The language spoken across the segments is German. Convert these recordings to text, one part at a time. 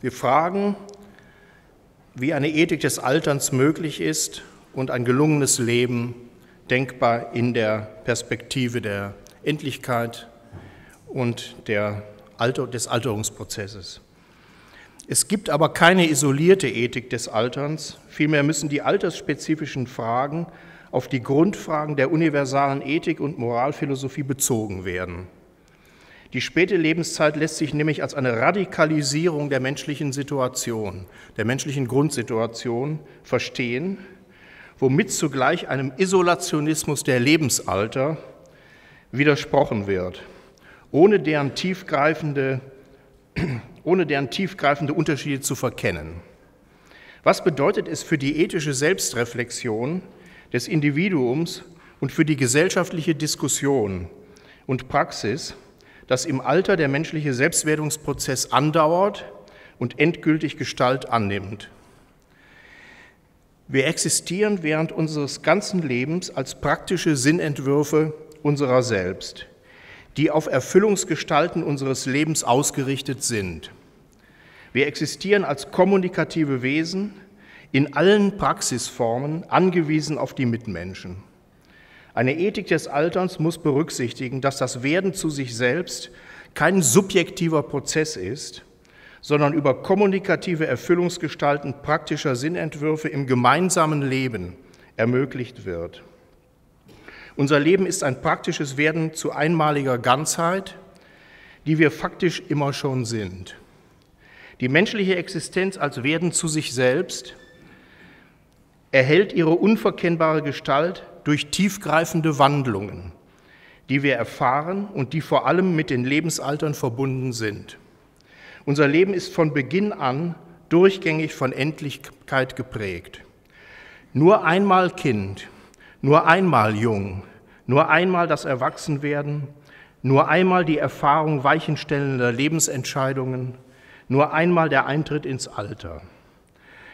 Wir fragen, wie eine Ethik des Alterns möglich ist und ein gelungenes Leben denkbar in der Perspektive der Endlichkeit und der Alter, des Alterungsprozesses. Es gibt aber keine isolierte Ethik des Alterns, vielmehr müssen die altersspezifischen Fragen auf die Grundfragen der universalen Ethik und Moralphilosophie bezogen werden. Die späte Lebenszeit lässt sich nämlich als eine Radikalisierung der menschlichen Situation, der menschlichen Grundsituation verstehen, womit zugleich einem Isolationismus der Lebensalter widersprochen wird, ohne deren tiefgreifende, ohne deren tiefgreifende Unterschiede zu verkennen. Was bedeutet es für die ethische Selbstreflexion des Individuums und für die gesellschaftliche Diskussion und Praxis, dass im Alter der menschliche Selbstwerdungsprozess andauert und endgültig Gestalt annimmt. Wir existieren während unseres ganzen Lebens als praktische Sinnentwürfe unserer selbst, die auf Erfüllungsgestalten unseres Lebens ausgerichtet sind. Wir existieren als kommunikative Wesen in allen Praxisformen angewiesen auf die Mitmenschen. Eine Ethik des Alterns muss berücksichtigen, dass das Werden zu sich selbst kein subjektiver Prozess ist, sondern über kommunikative Erfüllungsgestalten praktischer Sinnentwürfe im gemeinsamen Leben ermöglicht wird. Unser Leben ist ein praktisches Werden zu einmaliger Ganzheit, die wir faktisch immer schon sind. Die menschliche Existenz als Werden zu sich selbst erhält ihre unverkennbare Gestalt durch tiefgreifende Wandlungen, die wir erfahren und die vor allem mit den Lebensaltern verbunden sind. Unser Leben ist von Beginn an durchgängig von Endlichkeit geprägt. Nur einmal Kind, nur einmal jung, nur einmal das Erwachsenwerden, nur einmal die Erfahrung weichenstellender Lebensentscheidungen, nur einmal der Eintritt ins Alter.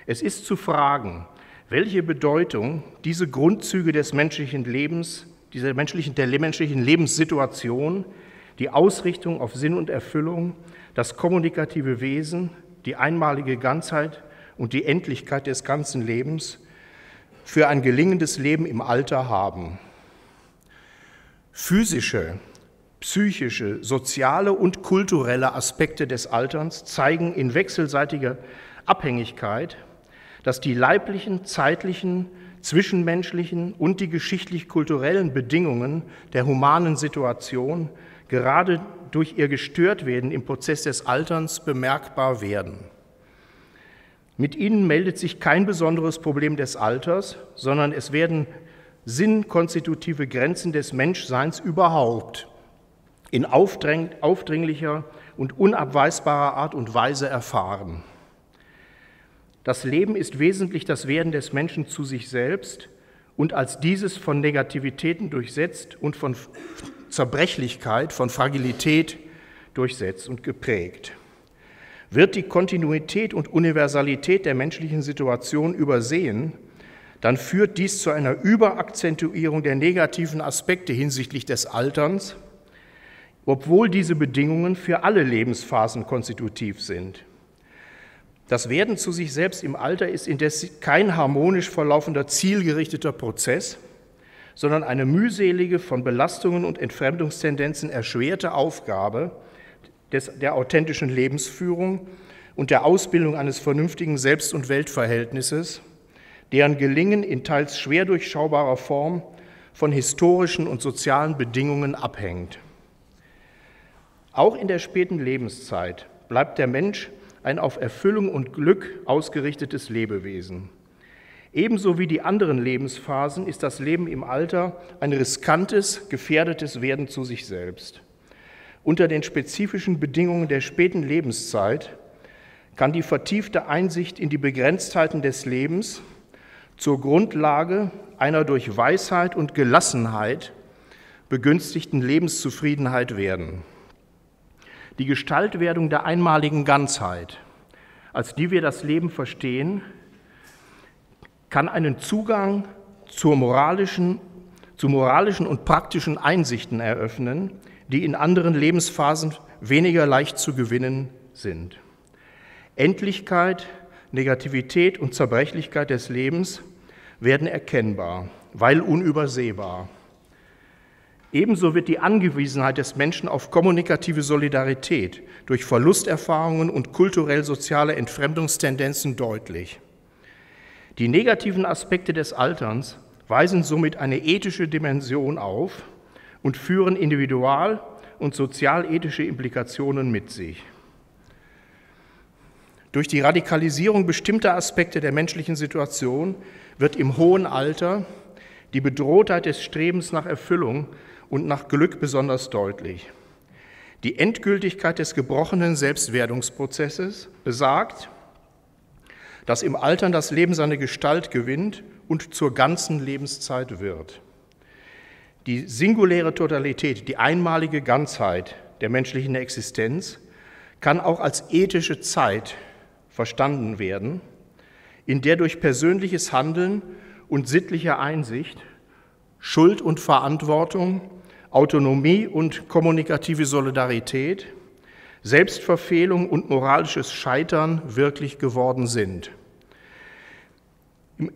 Es ist zu fragen, welche Bedeutung diese Grundzüge des menschlichen Lebens, dieser menschlichen, der menschlichen Lebenssituation, die Ausrichtung auf Sinn und Erfüllung, das kommunikative Wesen, die einmalige Ganzheit und die Endlichkeit des ganzen Lebens für ein gelingendes Leben im Alter haben. Physische, psychische, soziale und kulturelle Aspekte des Alterns zeigen in wechselseitiger Abhängigkeit dass die leiblichen, zeitlichen, zwischenmenschlichen und die geschichtlich-kulturellen Bedingungen der humanen Situation gerade durch ihr Gestörtwerden im Prozess des Alterns bemerkbar werden. Mit ihnen meldet sich kein besonderes Problem des Alters, sondern es werden sinnkonstitutive Grenzen des Menschseins überhaupt in aufdringlicher und unabweisbarer Art und Weise erfahren. Das Leben ist wesentlich das Werden des Menschen zu sich selbst und als dieses von Negativitäten durchsetzt und von Zerbrechlichkeit, von Fragilität durchsetzt und geprägt. Wird die Kontinuität und Universalität der menschlichen Situation übersehen, dann führt dies zu einer Überakzentuierung der negativen Aspekte hinsichtlich des Alterns, obwohl diese Bedingungen für alle Lebensphasen konstitutiv sind. Das Werden zu sich selbst im Alter ist indes kein harmonisch verlaufender, zielgerichteter Prozess, sondern eine mühselige, von Belastungen und Entfremdungstendenzen erschwerte Aufgabe des, der authentischen Lebensführung und der Ausbildung eines vernünftigen Selbst- und Weltverhältnisses, deren Gelingen in teils schwer durchschaubarer Form von historischen und sozialen Bedingungen abhängt. Auch in der späten Lebenszeit bleibt der Mensch ein auf Erfüllung und Glück ausgerichtetes Lebewesen. Ebenso wie die anderen Lebensphasen ist das Leben im Alter ein riskantes, gefährdetes Werden zu sich selbst. Unter den spezifischen Bedingungen der späten Lebenszeit kann die vertiefte Einsicht in die Begrenztheiten des Lebens zur Grundlage einer durch Weisheit und Gelassenheit begünstigten Lebenszufriedenheit werden die Gestaltwerdung der einmaligen Ganzheit, als die wir das Leben verstehen, kann einen Zugang zur moralischen, zu moralischen und praktischen Einsichten eröffnen, die in anderen Lebensphasen weniger leicht zu gewinnen sind. Endlichkeit, Negativität und Zerbrechlichkeit des Lebens werden erkennbar, weil unübersehbar. Ebenso wird die Angewiesenheit des Menschen auf kommunikative Solidarität durch Verlusterfahrungen und kulturell-soziale Entfremdungstendenzen deutlich. Die negativen Aspekte des Alterns weisen somit eine ethische Dimension auf und führen individual- und sozialethische Implikationen mit sich. Durch die Radikalisierung bestimmter Aspekte der menschlichen Situation wird im hohen Alter die Bedrohtheit des Strebens nach Erfüllung und nach Glück besonders deutlich. Die Endgültigkeit des gebrochenen Selbstwerdungsprozesses besagt, dass im Altern das Leben seine Gestalt gewinnt und zur ganzen Lebenszeit wird. Die singuläre Totalität, die einmalige Ganzheit der menschlichen Existenz kann auch als ethische Zeit verstanden werden, in der durch persönliches Handeln und sittliche Einsicht Schuld und Verantwortung, Autonomie und kommunikative Solidarität, Selbstverfehlung und moralisches Scheitern wirklich geworden sind.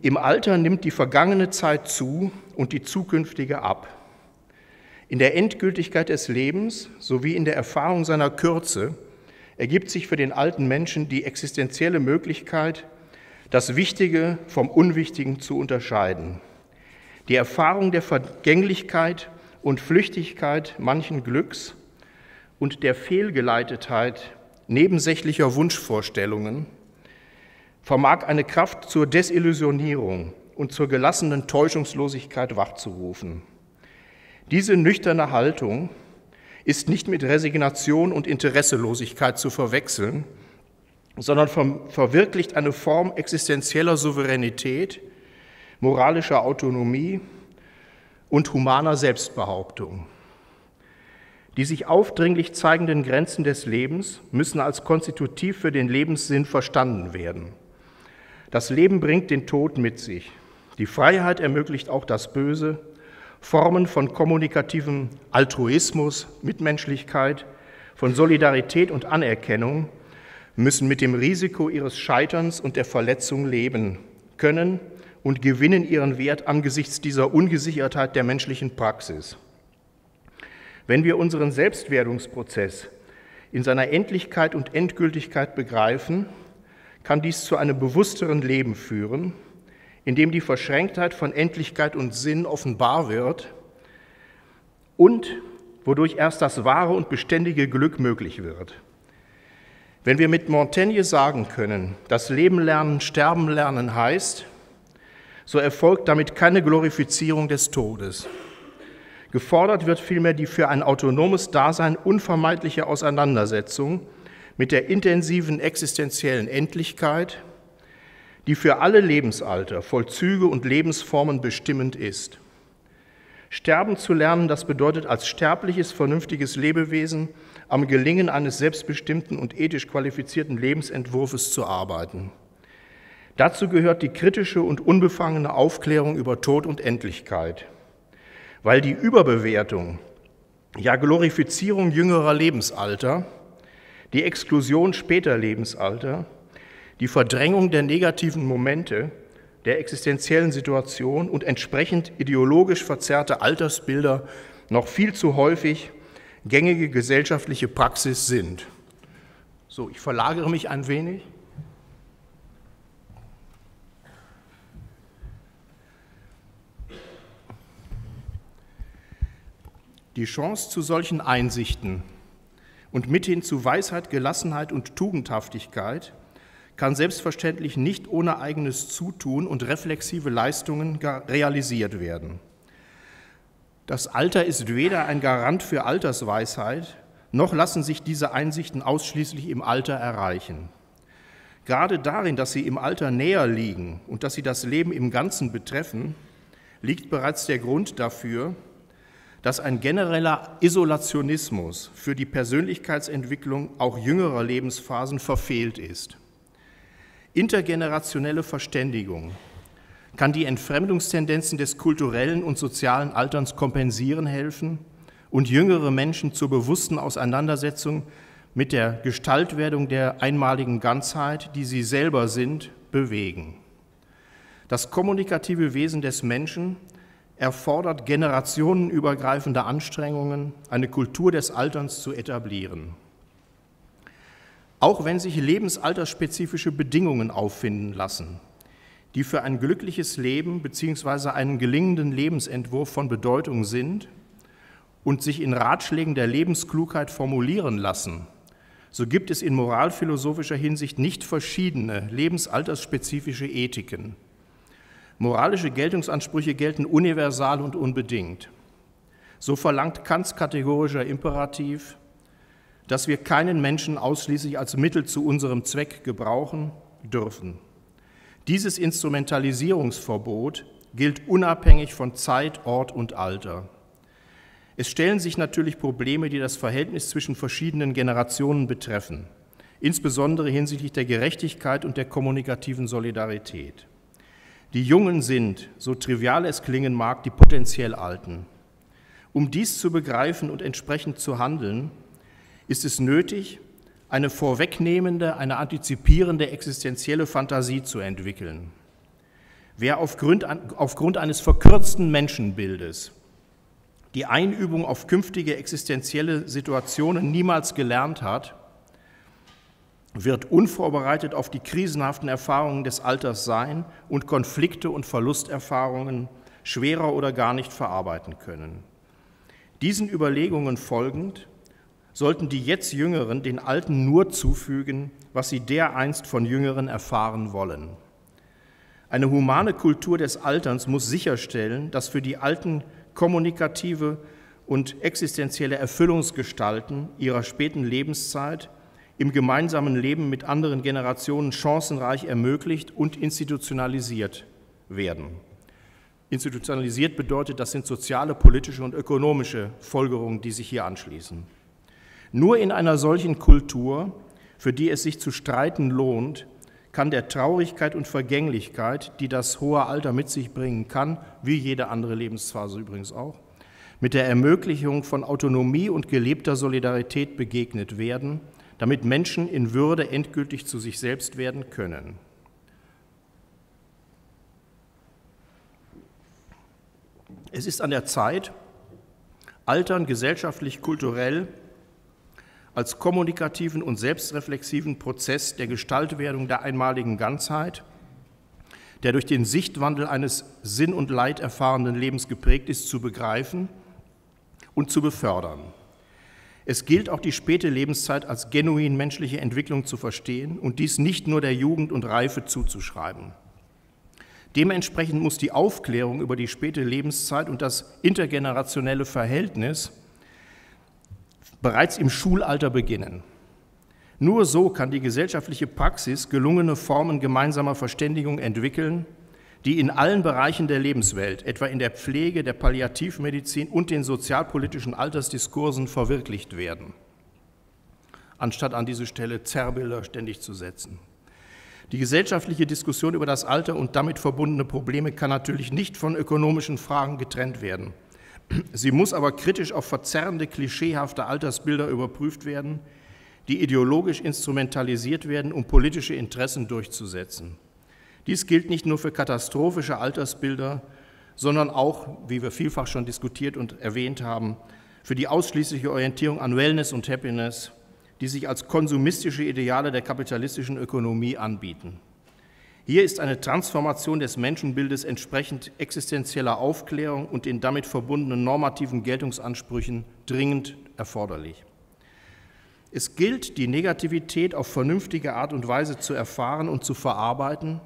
Im Alter nimmt die vergangene Zeit zu und die zukünftige ab. In der Endgültigkeit des Lebens sowie in der Erfahrung seiner Kürze ergibt sich für den alten Menschen die existenzielle Möglichkeit, das Wichtige vom Unwichtigen zu unterscheiden. Die Erfahrung der Vergänglichkeit und Flüchtigkeit manchen Glücks und der Fehlgeleitetheit nebensächlicher Wunschvorstellungen vermag eine Kraft zur Desillusionierung und zur gelassenen Täuschungslosigkeit wachzurufen. Diese nüchterne Haltung ist nicht mit Resignation und Interesselosigkeit zu verwechseln, sondern verwirklicht eine Form existenzieller Souveränität, moralischer Autonomie und humaner Selbstbehauptung. Die sich aufdringlich zeigenden Grenzen des Lebens müssen als konstitutiv für den Lebenssinn verstanden werden. Das Leben bringt den Tod mit sich. Die Freiheit ermöglicht auch das Böse. Formen von kommunikativem Altruismus, Mitmenschlichkeit, von Solidarität und Anerkennung müssen mit dem Risiko ihres Scheiterns und der Verletzung leben können und gewinnen ihren Wert angesichts dieser Ungesichertheit der menschlichen Praxis. Wenn wir unseren Selbstwerdungsprozess in seiner Endlichkeit und Endgültigkeit begreifen, kann dies zu einem bewussteren Leben führen, in dem die Verschränktheit von Endlichkeit und Sinn offenbar wird und wodurch erst das wahre und beständige Glück möglich wird. Wenn wir mit Montaigne sagen können, dass Leben lernen, sterben lernen heißt, so erfolgt damit keine Glorifizierung des Todes. Gefordert wird vielmehr die für ein autonomes Dasein unvermeidliche Auseinandersetzung mit der intensiven existenziellen Endlichkeit, die für alle Lebensalter, Vollzüge und Lebensformen bestimmend ist. Sterben zu lernen, das bedeutet als sterbliches, vernünftiges Lebewesen am Gelingen eines selbstbestimmten und ethisch qualifizierten Lebensentwurfs zu arbeiten. Dazu gehört die kritische und unbefangene Aufklärung über Tod und Endlichkeit, weil die Überbewertung, ja Glorifizierung jüngerer Lebensalter die Exklusion später Lebensalter, die Verdrängung der negativen Momente, der existenziellen Situation und entsprechend ideologisch verzerrte Altersbilder noch viel zu häufig gängige gesellschaftliche Praxis sind. So, ich verlagere mich ein wenig. Die Chance zu solchen Einsichten und mithin zu Weisheit, Gelassenheit und Tugendhaftigkeit kann selbstverständlich nicht ohne eigenes Zutun und reflexive Leistungen realisiert werden. Das Alter ist weder ein Garant für Altersweisheit, noch lassen sich diese Einsichten ausschließlich im Alter erreichen. Gerade darin, dass sie im Alter näher liegen und dass sie das Leben im Ganzen betreffen, liegt bereits der Grund dafür, dass ein genereller Isolationismus für die Persönlichkeitsentwicklung auch jüngerer Lebensphasen verfehlt ist. Intergenerationelle Verständigung kann die Entfremdungstendenzen des kulturellen und sozialen Alterns kompensieren helfen und jüngere Menschen zur bewussten Auseinandersetzung mit der Gestaltwerdung der einmaligen Ganzheit, die sie selber sind, bewegen. Das kommunikative Wesen des Menschen erfordert generationenübergreifende Anstrengungen, eine Kultur des Alterns zu etablieren. Auch wenn sich lebensalterspezifische Bedingungen auffinden lassen, die für ein glückliches Leben bzw. einen gelingenden Lebensentwurf von Bedeutung sind und sich in Ratschlägen der Lebensklugheit formulieren lassen, so gibt es in moralphilosophischer Hinsicht nicht verschiedene lebensaltersspezifische Ethiken. Moralische Geltungsansprüche gelten universal und unbedingt. So verlangt Kants kategorischer Imperativ, dass wir keinen Menschen ausschließlich als Mittel zu unserem Zweck gebrauchen dürfen. Dieses Instrumentalisierungsverbot gilt unabhängig von Zeit, Ort und Alter. Es stellen sich natürlich Probleme, die das Verhältnis zwischen verschiedenen Generationen betreffen, insbesondere hinsichtlich der Gerechtigkeit und der kommunikativen Solidarität. Die Jungen sind, so trivial es klingen mag, die potenziell Alten. Um dies zu begreifen und entsprechend zu handeln, ist es nötig, eine vorwegnehmende, eine antizipierende existenzielle Fantasie zu entwickeln. Wer aufgrund, aufgrund eines verkürzten Menschenbildes die Einübung auf künftige existenzielle Situationen niemals gelernt hat, wird unvorbereitet auf die krisenhaften Erfahrungen des Alters sein und Konflikte und Verlusterfahrungen schwerer oder gar nicht verarbeiten können. Diesen Überlegungen folgend sollten die jetzt Jüngeren den Alten nur zufügen, was sie dereinst von Jüngeren erfahren wollen. Eine humane Kultur des Alterns muss sicherstellen, dass für die Alten kommunikative und existenzielle Erfüllungsgestalten ihrer späten Lebenszeit im gemeinsamen Leben mit anderen Generationen chancenreich ermöglicht und institutionalisiert werden. Institutionalisiert bedeutet, das sind soziale, politische und ökonomische Folgerungen, die sich hier anschließen. Nur in einer solchen Kultur, für die es sich zu streiten lohnt, kann der Traurigkeit und Vergänglichkeit, die das hohe Alter mit sich bringen kann, wie jede andere Lebensphase übrigens auch, mit der Ermöglichung von Autonomie und gelebter Solidarität begegnet werden, damit Menschen in Würde endgültig zu sich selbst werden können. Es ist an der Zeit, Altern gesellschaftlich, kulturell als kommunikativen und selbstreflexiven Prozess der Gestaltwerdung der einmaligen Ganzheit, der durch den Sichtwandel eines sinn- und Leid erfahrenen Lebens geprägt ist, zu begreifen und zu befördern. Es gilt auch die späte Lebenszeit als genuin menschliche Entwicklung zu verstehen und dies nicht nur der Jugend und Reife zuzuschreiben. Dementsprechend muss die Aufklärung über die späte Lebenszeit und das intergenerationelle Verhältnis bereits im Schulalter beginnen. Nur so kann die gesellschaftliche Praxis gelungene Formen gemeinsamer Verständigung entwickeln, die in allen Bereichen der Lebenswelt, etwa in der Pflege, der Palliativmedizin und den sozialpolitischen Altersdiskursen verwirklicht werden, anstatt an diese Stelle Zerrbilder ständig zu setzen. Die gesellschaftliche Diskussion über das Alter und damit verbundene Probleme kann natürlich nicht von ökonomischen Fragen getrennt werden. Sie muss aber kritisch auf verzerrende, klischeehafte Altersbilder überprüft werden, die ideologisch instrumentalisiert werden, um politische Interessen durchzusetzen. Dies gilt nicht nur für katastrophische Altersbilder, sondern auch, wie wir vielfach schon diskutiert und erwähnt haben, für die ausschließliche Orientierung an Wellness und Happiness, die sich als konsumistische Ideale der kapitalistischen Ökonomie anbieten. Hier ist eine Transformation des Menschenbildes entsprechend existenzieller Aufklärung und den damit verbundenen normativen Geltungsansprüchen dringend erforderlich. Es gilt, die Negativität auf vernünftige Art und Weise zu erfahren und zu verarbeiten,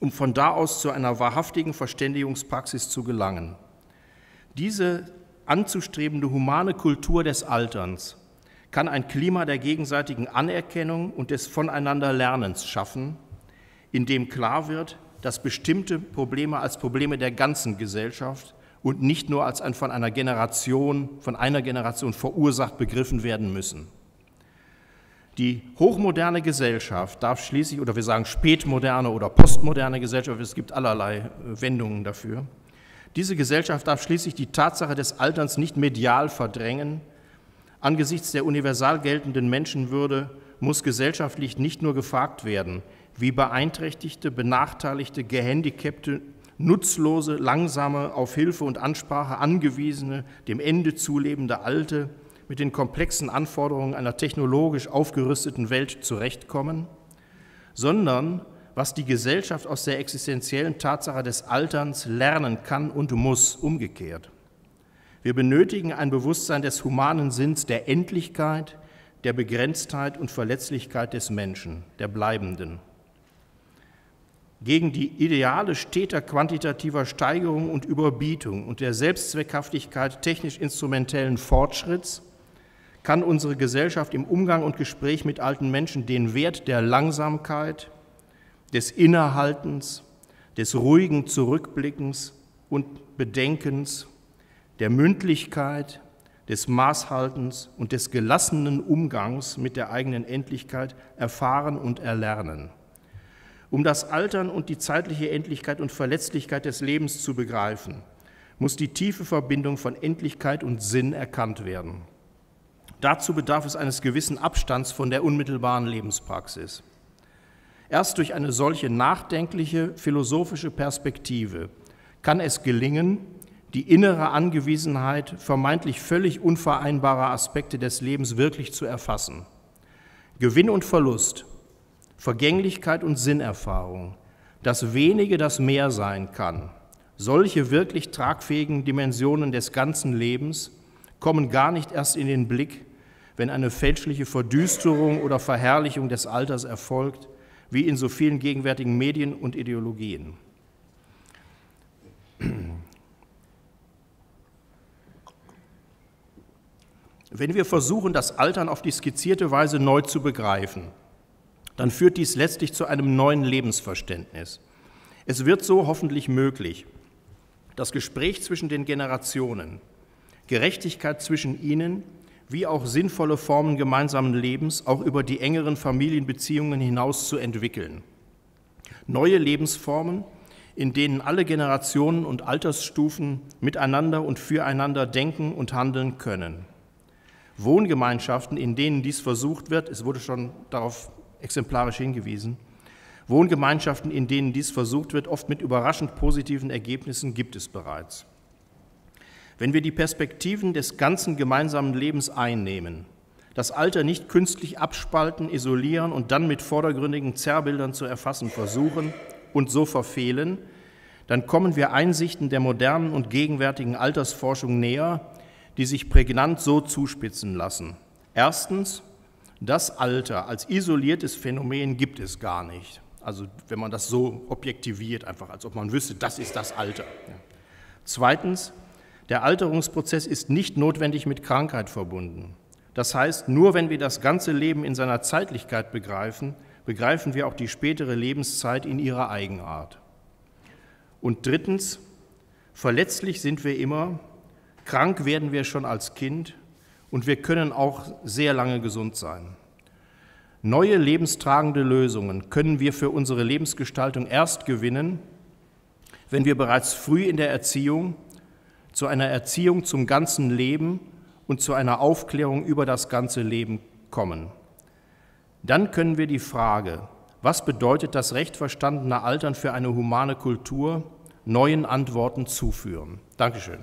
um von da aus zu einer wahrhaftigen Verständigungspraxis zu gelangen. Diese anzustrebende humane Kultur des Alterns kann ein Klima der gegenseitigen Anerkennung und des Voneinanderlernens schaffen, in dem klar wird, dass bestimmte Probleme als Probleme der ganzen Gesellschaft und nicht nur als ein von einer Generation, von einer Generation verursacht begriffen werden müssen. Die hochmoderne Gesellschaft darf schließlich, oder wir sagen spätmoderne oder postmoderne Gesellschaft, es gibt allerlei äh, Wendungen dafür, diese Gesellschaft darf schließlich die Tatsache des Alterns nicht medial verdrängen, Angesichts der universal geltenden Menschenwürde muss gesellschaftlich nicht nur gefragt werden, wie beeinträchtigte, benachteiligte, gehandicapte, nutzlose, langsame, auf Hilfe und Ansprache angewiesene, dem Ende zulebende Alte mit den komplexen Anforderungen einer technologisch aufgerüsteten Welt zurechtkommen, sondern was die Gesellschaft aus der existenziellen Tatsache des Alterns lernen kann und muss, umgekehrt. Wir benötigen ein Bewusstsein des humanen Sinns, der Endlichkeit, der Begrenztheit und Verletzlichkeit des Menschen, der Bleibenden. Gegen die Ideale steter quantitativer Steigerung und Überbietung und der Selbstzweckhaftigkeit technisch-instrumentellen Fortschritts kann unsere Gesellschaft im Umgang und Gespräch mit alten Menschen den Wert der Langsamkeit, des Innehaltens, des ruhigen Zurückblickens und Bedenkens der Mündlichkeit, des Maßhaltens und des gelassenen Umgangs mit der eigenen Endlichkeit erfahren und erlernen. Um das Altern und die zeitliche Endlichkeit und Verletzlichkeit des Lebens zu begreifen, muss die tiefe Verbindung von Endlichkeit und Sinn erkannt werden. Dazu bedarf es eines gewissen Abstands von der unmittelbaren Lebenspraxis. Erst durch eine solche nachdenkliche, philosophische Perspektive kann es gelingen, die innere Angewiesenheit vermeintlich völlig unvereinbarer Aspekte des Lebens wirklich zu erfassen. Gewinn und Verlust, Vergänglichkeit und Sinnerfahrung, das wenige das mehr sein kann, solche wirklich tragfähigen Dimensionen des ganzen Lebens kommen gar nicht erst in den Blick, wenn eine fälschliche Verdüsterung oder Verherrlichung des Alters erfolgt, wie in so vielen gegenwärtigen Medien und Ideologien. Wenn wir versuchen, das Altern auf die skizzierte Weise neu zu begreifen, dann führt dies letztlich zu einem neuen Lebensverständnis. Es wird so hoffentlich möglich, das Gespräch zwischen den Generationen, Gerechtigkeit zwischen ihnen, wie auch sinnvolle Formen gemeinsamen Lebens auch über die engeren Familienbeziehungen hinaus zu entwickeln. Neue Lebensformen, in denen alle Generationen und Altersstufen miteinander und füreinander denken und handeln können. Wohngemeinschaften, in denen dies versucht wird, es wurde schon darauf exemplarisch hingewiesen, Wohngemeinschaften, in denen dies versucht wird, oft mit überraschend positiven Ergebnissen, gibt es bereits. Wenn wir die Perspektiven des ganzen gemeinsamen Lebens einnehmen, das Alter nicht künstlich abspalten, isolieren und dann mit vordergründigen Zerrbildern zu erfassen versuchen und so verfehlen, dann kommen wir Einsichten der modernen und gegenwärtigen Altersforschung näher, die sich prägnant so zuspitzen lassen. Erstens, das Alter als isoliertes Phänomen gibt es gar nicht. Also wenn man das so objektiviert, einfach als ob man wüsste, das ist das Alter. Zweitens, der Alterungsprozess ist nicht notwendig mit Krankheit verbunden. Das heißt, nur wenn wir das ganze Leben in seiner Zeitlichkeit begreifen, begreifen wir auch die spätere Lebenszeit in ihrer Eigenart. Und drittens, verletzlich sind wir immer, Krank werden wir schon als Kind und wir können auch sehr lange gesund sein. Neue lebenstragende Lösungen können wir für unsere Lebensgestaltung erst gewinnen, wenn wir bereits früh in der Erziehung zu einer Erziehung zum ganzen Leben und zu einer Aufklärung über das ganze Leben kommen. Dann können wir die Frage, was bedeutet das recht verstandene Altern für eine humane Kultur, neuen Antworten zuführen. Dankeschön.